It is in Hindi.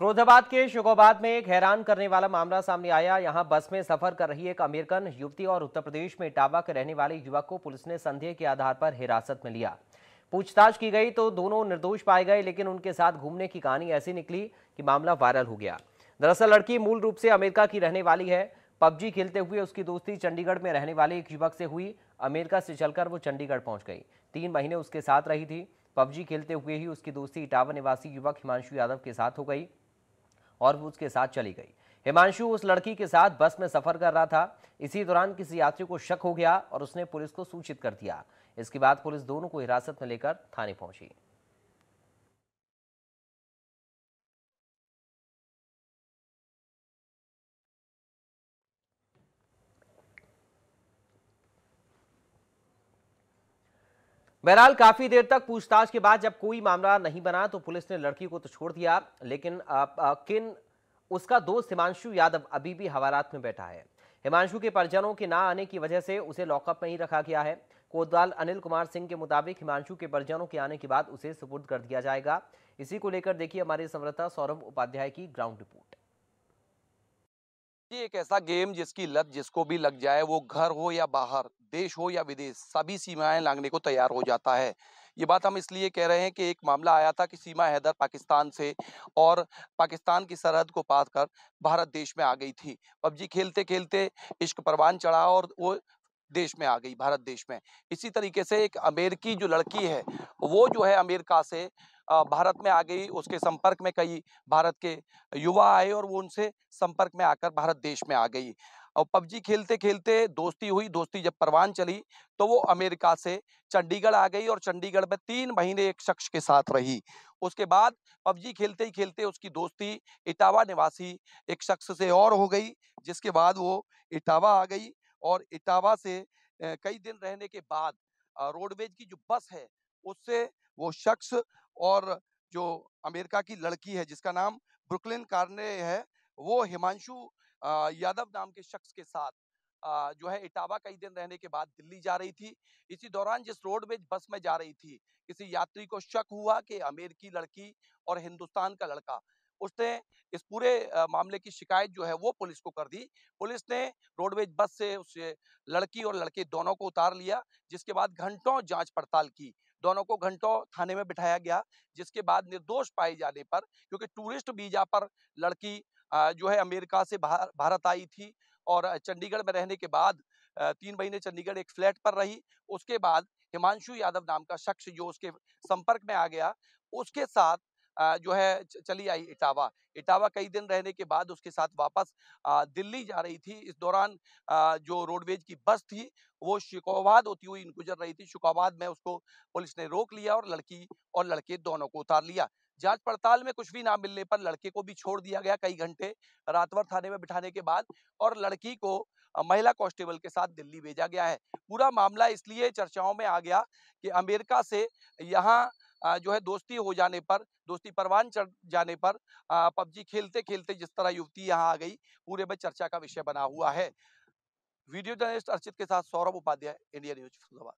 फिरोजाबाद के शुकोबाद में एक हैरान करने वाला मामला सामने आया। यहाँ बस में सफ़र कर रही एक अमेरिकन युवती और उत्तर प्रदेश में इटावा के रहने वाले युवक को पुलिस ने संदेह के आधार पर हिरासत में लिया। पूछताछ की गई तो दोनों निर्दोष पाए गए, लेकिन उनके साथ घूमने की कहानी ऐसी निकली कि मामला वायरल हो गया। दरअसल लड़की मूल रूप से अमेरिका की रहने वाली है। पबजी खेलते हुए उसकी दोस्ती चंडीगढ़ में रहने वाले एक युवक से हुई। अमेरिका से चलकर वो चंडीगढ़ पहुँच गई। तीन महीने उसके साथ रही थी। पबजी खेलते हुए ही उसकी दोस्ती इटावा निवासी युवक हिमांशु यादव के साथ हो गई। और वो उसके साथ चली गई। हिमांशु उस लड़की के साथ बस में सफ़र कर रहा था। इसी दौरान किसी यात्री को शक हो गया और उसने पुलिस को सूचित कर दिया। इसके बाद पुलिस दोनों को हिरासत में लेकर थाने पहुँची। बहरहाल काफ़ी देर तक पूछताछ के बाद जब कोई मामला नहीं बना तो पुलिस ने लड़की को तो छोड़ दिया लेकिन आ, किन उसका दोस्त हिमांशु यादव अभी भी हवालात में बैठा है। हिमांशु के परिजनों के ना आने की वजह से उसे लॉकअप में ही रखा गया है। कोतवाल अनिल कुमार सिंह के मुताबिक हिमांशु के परिजनों के आने के बाद उसे सुपुर्द कर दिया जाएगा। इसी को लेकर देखिए हमारे संवाददाता सौरभ उपाध्याय की ग्राउंड रिपोर्ट। एक ऐसा गेम जिसकी लत जिसको भी लग जाए वो घर हो या बाहर देश हो या विदेश, सभी सीमाएँ लांगने को तैयार हो जाता है। ये बात हम इसलिए कह रहे हैं कि एक मामला आया था कि सीमा हैदर पाकिस्तान से और पाकिस्तान की सरहद को पार कर भारत देश में आ गई थी। पबजी खेलते खेलते इश्क परवान चढ़ा और वो देश में आ गई, भारत देश में। इसी तरीके से एक अमेरिकी जो लड़की है, वो जो है अमेरिका से भारत में आ गई, उसके संपर्क में कई भारत के युवा आए और वो उनसे संपर्क में आकर भारत देश में आ गई। और पबजी खेलते खेलते दोस्ती हुई, दोस्ती जब परवान चली तो वो अमेरिका से चंडीगढ़ आ गई और चंडीगढ़ में तीन महीने एक शख्स के साथ रही। उसके बाद पबजी खेलते ही खेलते उसकी दोस्ती इटावा निवासी एक शख्स से और हो गई, जिसके बाद वो इटावा आ गई। और इटावा से कई दिन रहने के बाद रोडवेज़ की जो बस है, उससे वो शख्स और जो अमेरिका की लड़की है, जिसका नाम ब्रुकलिन कार्ने है, वो हिमांशु यादव नाम के शख्स के साथ जो है इटावा कई दिन रहने के बाद दिल्ली जा रही थी। इसी दौरान जिस रोडवेज़ बस में जा रही थी, किसी यात्री को शक हुआ कि अमेरिकी लड़की और हिंदुस्तान का लड़का, उसने इस पूरे मामले की शिकायत जो है वो पुलिस को कर दी। पुलिस ने रोडवेज़ बस से उस लड़की और लड़के दोनों को उतार लिया, जिसके बाद घंटों जाँच पड़ताल की। दोनों को घंटों थाने में बिठाया गया, जिसके बाद निर्दोष पाए जाने पर, क्योंकि टूरिस्ट वीज़ा पर लड़की जो है अमेरिका से भारत आई थी और चंडीगढ़ में रहने के बाद तीन महीने चंडीगढ़ एक फ्लैट पर रही। उसके बाद हिमांशु यादव नाम का शख्स जो उसके संपर्क में आ गया, उसके साथ जो है चली आई इटावा। इटावा कई दिन रहने के बाद उसके साथ वापस दिल्ली जा रही थी। इस दौरान जो रोडवेज़ की बस थी, वो शिकोबाद होती हुई गुजर रही थी। शिकोबाद में उसको पुलिस ने रोक लिया और लड़की और लड़के दोनों को उतार लिया। जाँच पड़ताल में कुछ भी ना मिलने पर लड़के को भी छोड़ दिया गया कई घंटे रातभर थाने में बिठाने के बाद और लड़की को महिला कांस्टेबल के साथ दिल्ली भेजा गया है। पूरा मामला इसलिए चर्चाओं में आ गया कि अमेरिका से यहाँ जो है दोस्ती हो जाने पर, दोस्ती परवान चढ़ जाने पर पबजी खेलते खेलते जिस तरह युवती यहाँ आ गई, पूरे में चर्चा का विषय बना हुआ है। वीडियो जर्नलिस्ट अर्चित के साथ सौरभ उपाध्याय, इंडिया न्यूज़ फुलवाबाद